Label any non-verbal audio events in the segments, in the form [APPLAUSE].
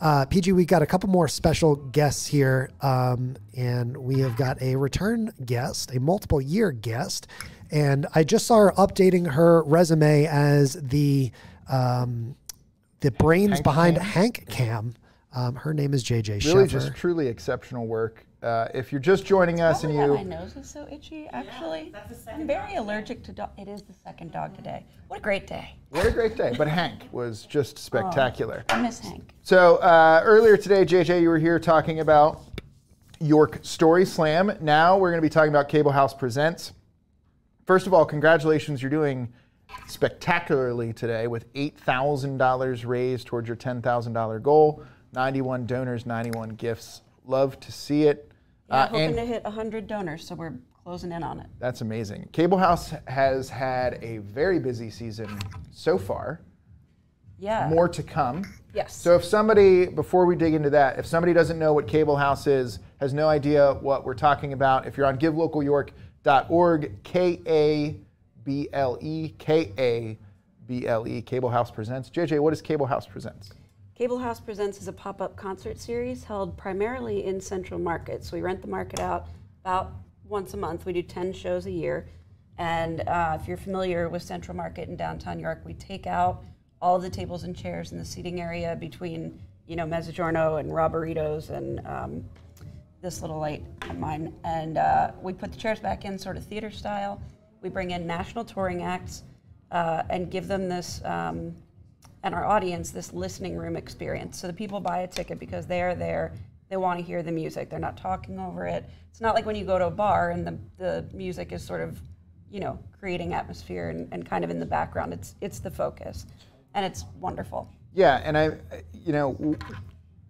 Uh, PG, we've got a couple more special guests here, um, and we have got a return guest, a multiple year guest. And I just saw her updating her resume as the um, the brains Hank behind Cam? Hank Cam. Um, her name is JJ Really, Sheffer. just truly exceptional work. Uh, if you're just joining us and Probably why you, my nose is so itchy, actually. I'm very allergic to dog. It is the second dog today. What a great day. what a great day. But Hank was just [LAUGHS] spectacular. I miss Hank. So uh, earlier today, JJ, you were here talking about York Story Slam. Now we're going to be talking about Kable House Presents. First of all, congratulations. You're doing spectacularly today with $8,000 raised towards your $10,000 goal, 91 donors, 91 gifts. Love to see it. Yeah, Uh, hoping to hit 100 donors, so we're closing in on it. That's amazing. Kable House has had a very busy season so far. Yeah. More to come. Yes. So if somebody, before we dig into that, if somebody doesn't know what Kable House is, has no idea what we're talking about, if you're on givelocalyork.org, K A B L E, K A B L E, Kable House Presents. JJ, what is Kable House Presents? Kable House Presents is a pop-up concert series held primarily in Central Market. So we rent the market out about once a month. We do 10 shows a year. And uh, if you're familiar with Central Market in downtown York, we take out all the tables and chairs in the seating area between, you know, Mezzogiorno and Roburritos and um, this little light of mine. And uh, we put the chairs back in sort of theater style. We bring in national touring acts uh, and give them this, um, and our audience, this listening room experience. So the people buy a ticket because they are there. They want to hear the music. They're not talking over it. It's not like when you go to a bar and the, the music is sort of, you know, creating atmosphere and, and kind of in the background. It's, it's the focus. And it's wonderful. Yeah, and I, you know,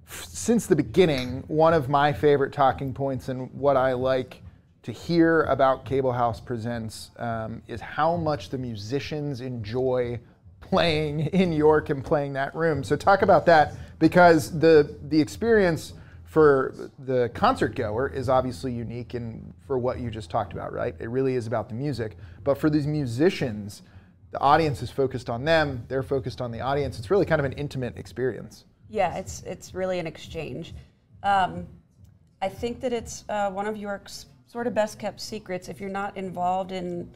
since the beginning, one of my favorite talking points and what I like to hear about Kable House Presents um, is how much the musicians enjoy playing in York and playing that room. So talk about that because the the experience for the concert goer is obviously unique and for what you just talked about, right? It really is about the music. But for these musicians, the audience is focused on them, they're focused on the audience. It's really kind of an intimate experience. Yeah, it's it's really an exchange. Um, I think that it's uh, one of York's sort of best kept secrets. If you're not involved in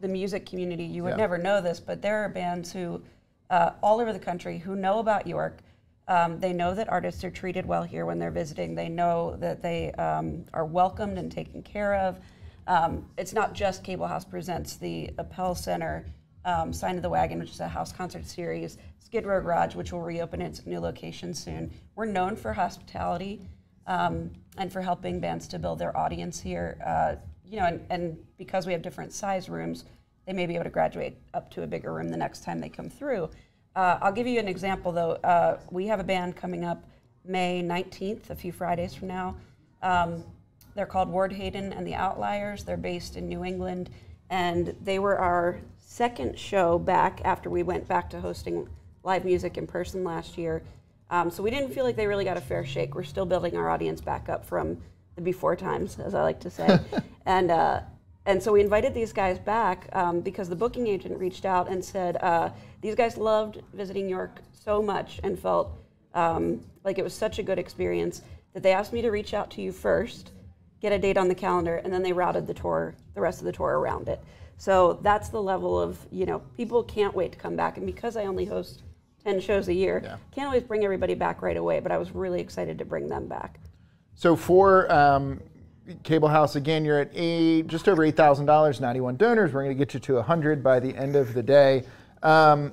the music community, you would Yeah. never know this. But there are bands who, uh, all over the country, who know about York. Um, they know that artists are treated well here when they're visiting. They know that they um, are welcomed and taken care of. Um, it's not just Kable House Presents, the Appell Center, um, Sign of the Wagon, which is a house concert series, Skid Row Garage, which will reopen its new location soon. We're known for hospitality um, and for helping bands to build their audience here. Uh, you know, and, and because we have different size rooms, they may be able to graduate up to a bigger room the next time they come through. Uh, I'll give you an example though. Uh, we have a band coming up May 19th, a few Fridays from now. Um, they're called Ward Hayden and the Outliers. They're based in New England, and they were our second show back after we went back to hosting live music in person last year. Um, so we didn't feel like they really got a fair shake. We're still building our audience back up from the before times, as I like to say, [LAUGHS] and uh, and so we invited these guys back um, because the booking agent reached out and said uh, these guys loved visiting York so much and felt um, like it was such a good experience that they asked me to reach out to you first, get a date on the calendar, and then they routed the tour, the rest of the tour around it. So that's the level of you know people can't wait to come back, and because I only host ten shows a year, Yeah. can't always bring everybody back right away. But I was really excited to bring them back. So for um, Kable House, again, you're at a, just over $8,000, 91 donors. We're going to get you to 100 by the end of the day. Um,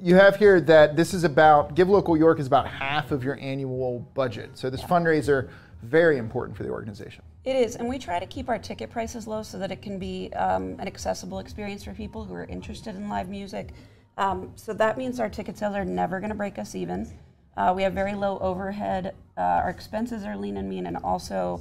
you have here that this is about, Give Local York is about half of your annual budget. So this fundraiser, very important for the organization. It is, and we try to keep our ticket prices low so that it can be um, an accessible experience for people who are interested in live music. Um, so that means our ticket sales are never going to break us even. Uh, we have very low overhead. Uh, our expenses are lean and mean, and also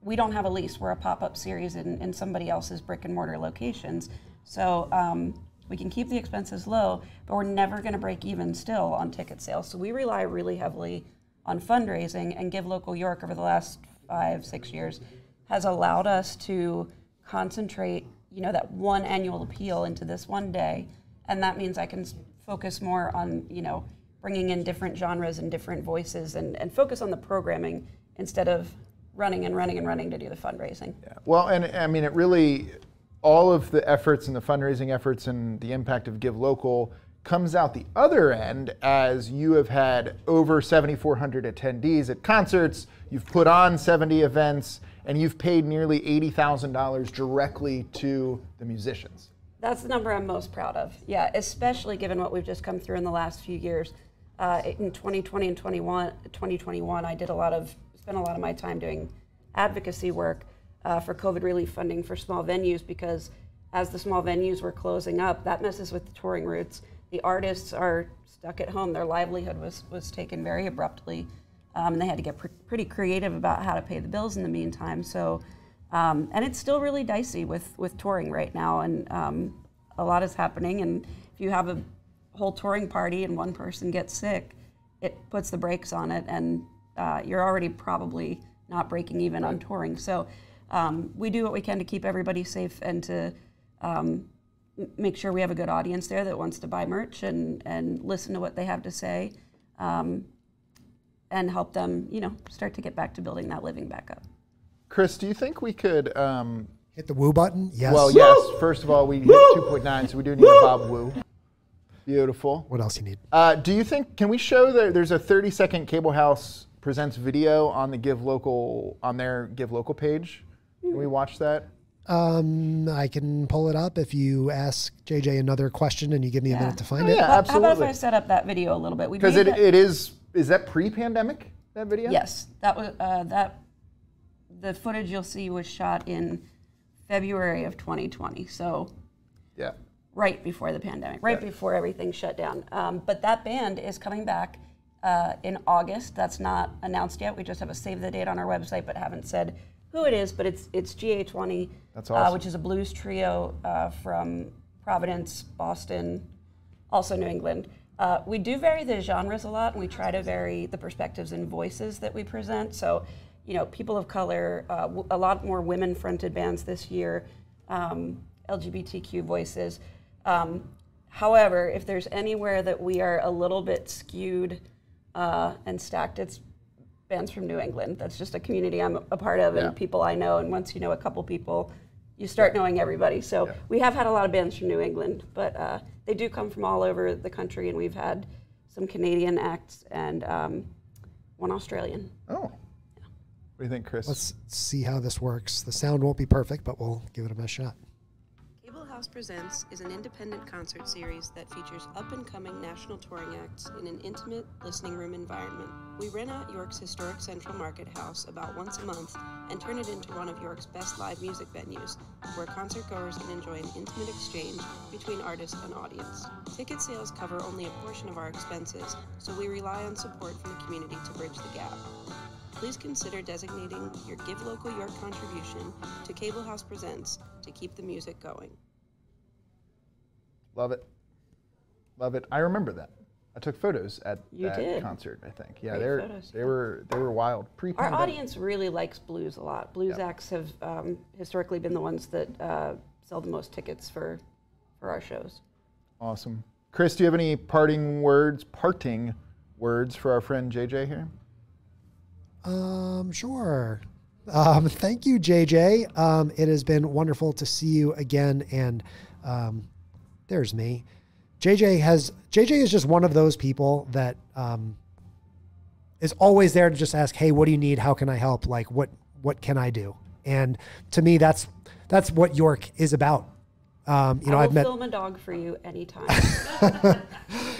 we don't have a lease. We're a pop-up series in, in somebody else's brick and mortar locations. So um, we can keep the expenses low, but we're never going to break even still on ticket sales. So we rely really heavily on fundraising and Give Local York over the last five, six years has allowed us to concentrate, you know, that one annual appeal into this one day. And that means I can focus more on, you know, bringing in different genres and different voices and, and focus on the programming instead of running and running and running to do the fundraising. Yeah. Well, and I mean, it really, all of the efforts and the fundraising efforts and the impact of Give Local comes out the other end as you have had over 7,400 attendees at concerts, you've put on 70 events, and you've paid nearly $80,000 directly to the musicians. That's the number I'm most proud of. Yeah, especially given what we've just come through in the last few years. Uh, in 2020 and 21, 2021, I did a lot of, spent a lot of my time doing advocacy work uh, for COVID relief funding for small venues because as the small venues were closing up, that messes with the touring routes the artists are stuck at home. Their livelihood was, was taken very abruptly. Um, and they had to get pr- pretty creative about how to pay the bills in the meantime. So, um, and it's still really dicey with, with touring right now. And um, a lot is happening. And if you have a whole touring party and one person gets sick, it puts the brakes on it. And uh, you're already probably not breaking even on touring. So um, we do what we can to keep everybody safe and to um, make sure we have a good audience there that wants to buy merch and, and listen to what they have to say um, and help them, you know, start to get back to building that living back up. Chris, do you think we could um, hit the woo button? Yes. Well, yes. First of all, we hit 2.9, so we do need a Bob Woo. Beautiful. What else you need? Uh, do you think? Can we show that there's a 30 second Kable House presents video on the Give Local on their Give Local page? Can we watch that? Um, I can pull it up if you ask JJ another question and you give me a minute to find Oh, it. yeah, How- How about if absolutely. I set up that video a little bit? Because it, it is. Is that pre-pandemic? That video? Yes, that was uh, that. The footage you'll see was shot in February of 2020, so Yeah. Right before the pandemic, right before everything shut down. Um, but that band is coming back uh, in August. That's not announced yet. We just have a save the date on our website, but haven't said who it is. But it's it's GA20, That's uh, which is a blues trio uh, from Providence, Boston, also New England. Uh, we do vary the genres a lot, and we try to vary the perspectives and voices that we present. So, you know, people of color, uh, w- a lot more women-fronted bands this year, um, LGBTQ voices. Um, however, if there's anywhere that we are a little bit skewed uh, and stacked, it's bands from New England. That's just a community I'm a part of, Yeah. and people I know. And once you know a couple people, you start knowing everybody. So Yeah. we have had a lot of bands from New England, but uh, they do come from all over the country, and we've had some Canadian acts and um, one Australian. Oh. What do you think, Chris? Let's see how this works. The sound won't be perfect, but we'll give it a best shot. House Presents is an independent concert series that features up and coming national touring acts in an intimate listening room environment. We rent out York's historic Central Market House about once a month and turn it into one of York's best live music venues, where concert goers can enjoy an intimate exchange between artist and audience. Ticket sales cover only a portion of our expenses, so we rely on support from the community to bridge the gap. Please consider designating your Give Local York contribution to Kable House Presents to keep the music going. Love it. Love it. I remember that. I took photos at You that did. concert. I think. Yeah, they're photos, they yeah. were they were wild. Pre-pandemic. audience really likes blues a lot. Blues Yeah. acts have um, historically been the ones that uh, sell the most tickets for for our shows. Awesome. Chris, do you have any parting words? Parting words for our friend JJ here? Um, sure. Um, thank you, JJ. Um, it has been wonderful to see you again. And um, there's me. JJ has JJ is just one of those people that um, is always there to just ask, "Hey, what do you need? How can I help? Like, what what can I do?" And to me, that's that's what York is about. Um, you know, I will I've met film a dog for you anytime. [LAUGHS]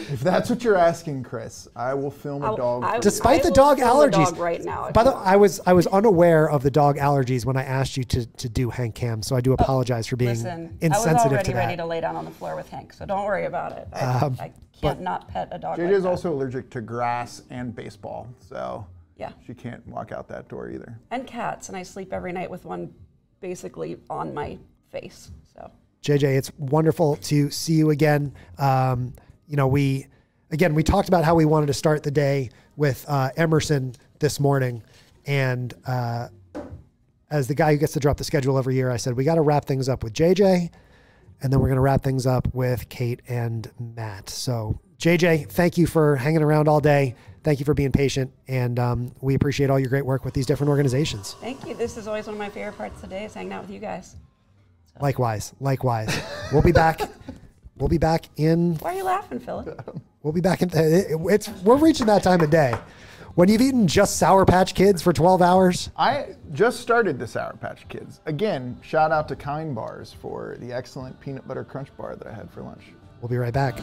If that's what you're asking, Chris, I will film a I'll- dog. I- for despite I the will dog film a allergies dog right now. By the way, I was I was unaware of the dog allergies when I asked you to to do Hank Cam, so I do apologize for being Listen, I was insensitive already to ready that. to lay down on the floor with Hank, so don't worry about it. I, Um, I can't not pet a dog. JJ like is that. also allergic to grass and baseball, so yeah, she can't walk out that door either. and cats, and I sleep every night with one basically on my face. So JJ, it's wonderful to see you again. Um, you know, we again we talked about how we wanted to start the day with uh, Emerson this morning, and uh, as the guy who gets to drop the schedule every year, I said we got to wrap things up with JJ, and then we're going to wrap things up with Kate and Matt. So JJ, thank you for hanging around all day. Thank you for being patient, and um, we appreciate all your great work with these different organizations. Thank you. This is always one of my favorite parts of the day is hanging out with you guys. Likewise, likewise. we'll be back. [LAUGHS] We'll be back in. Why are you laughing, Philip? We'll be back in. Uh, it, it's we're reaching that time of day when you've eaten just Sour Patch Kids for 12 hours. I just started the Sour Patch Kids. Again, shout out to Kind Bars for the excellent peanut butter crunch bar that I had for lunch. We'll be right back.